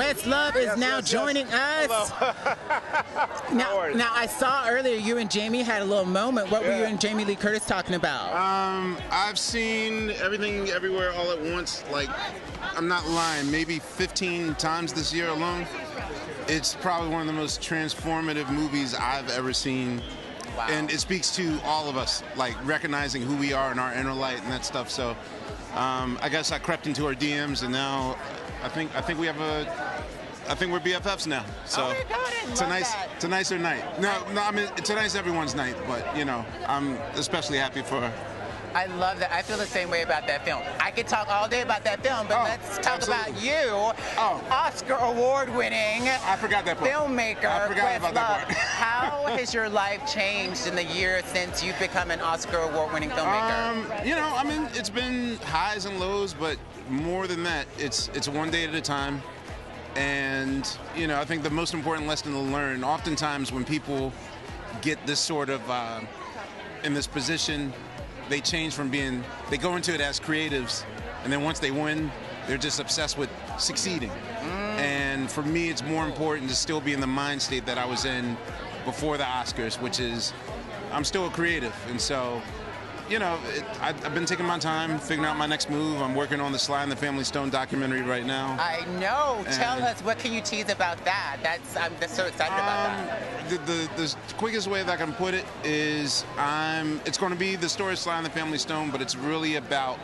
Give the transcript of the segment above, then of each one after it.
Questlove is Yes, now yes, yes. joining us. now, now, I saw earlier you and Jamie had a little moment. What were you and Jamie Lee Curtis talking about? Um, I've seen everything everywhere all at once. Like, I'm not lying, maybe 15 times this year alone. It's probably one of the most transformative movies I've ever seen. Wow. And it speaks to all of us, like recognizing who we are in our inner light and that stuff. So, um, I guess I crept into our DMs, and now I think I think we have a, I think we're BFFs now. So Oh God, I it's a love nice, that. it's a nicer night. No, no, I mean tonight's everyone's night, but you know, I'm especially happy for her. I love that. I feel the same way about that film. I could talk all day about that film, but Oh, let's talk absolutely. about you, Oh. Oscar award-winning I forgot that part. filmmaker. I forgot about that part. How has your life changed in the year since you've become an Oscar award-winning filmmaker? Um, you know, I mean, it's been highs and lows, but more than that, it's it's one day at a time. And you know, I think the most important lesson to learn, oftentimes when people get this sort of uh, in this position, they change from being they go into it as creatives, and then once they win, they're just obsessed with succeeding. Mm. And for me, it's more important to still be in the mind state that I was in before the Oscars, which is I'm still a creative, and so you know, it, I, I've been taking my time figuring out my next move. I'm working on the Sly and the Family Stone documentary right now. I know. Tell us what can you tease about that? That's I'm just so excited about that. Um, the, the, the quickest way that I can put it is I'm. It's going to be the story of Sly and the Family Stone, but it's really about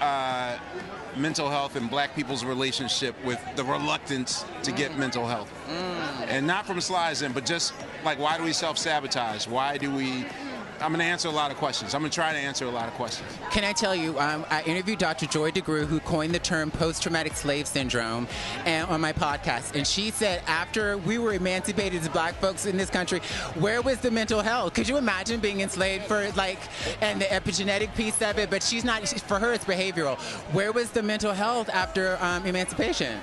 uh, mental health and Black people's relationship with the reluctance to get mental health, and not from Sly's end, but just like why do we self sabotage? Why do we? I'm going to answer a lot of questions. I'm going to try to answer a lot of questions. Can I tell you, um, I interviewed Dr. Joy DeGruy, who coined the term post-traumatic slave syndrome, and, on my podcast, and she said after we were emancipated as black folks in this country, where was the mental health? Could you imagine being enslaved for like, and the epigenetic piece of it? But she's not. For her, it's behavioral. Where was the mental health after um, emancipation?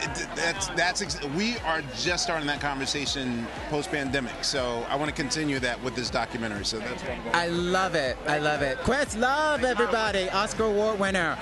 It- that's that's ex- we are just starting that conversation post pandemic. So I want to continue that with this documentary. So that's what I'm going. I love it. I love it. Questlove, everybody, Oscar Award winner.